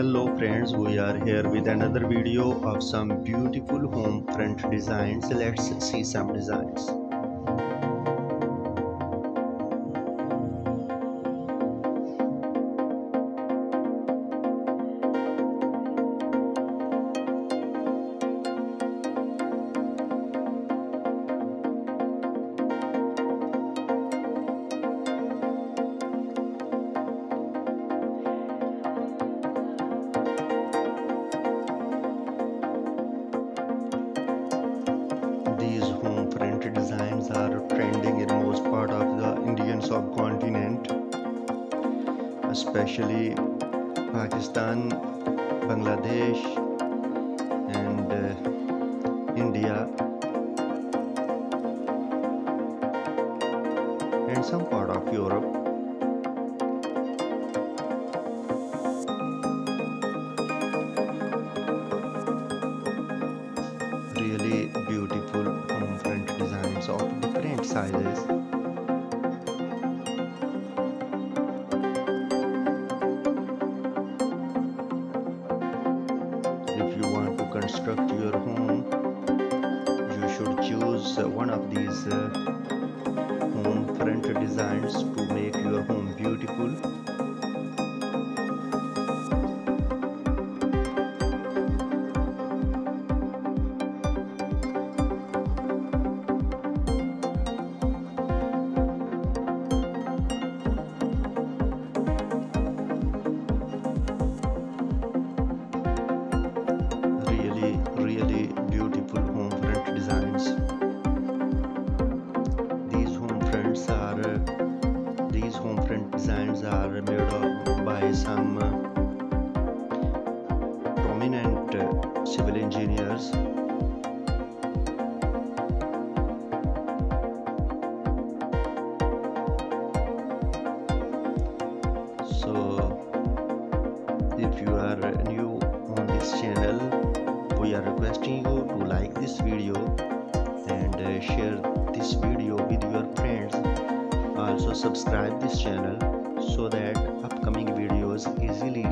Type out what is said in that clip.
hello friends we are here with another video of some beautiful home front designs. Let's see some designs subcontinent, especially Pakistan, Bangladesh, and uh, India, and some part of Europe. really beautiful front designs of different sizes construct your home. You should choose uh, one of these are made of by some uh, prominent uh, civil engineers. So if you are new on this channel we are requesting you to like this video and uh, share this video with your friends. Also subscribe this channel so that upcoming videos easily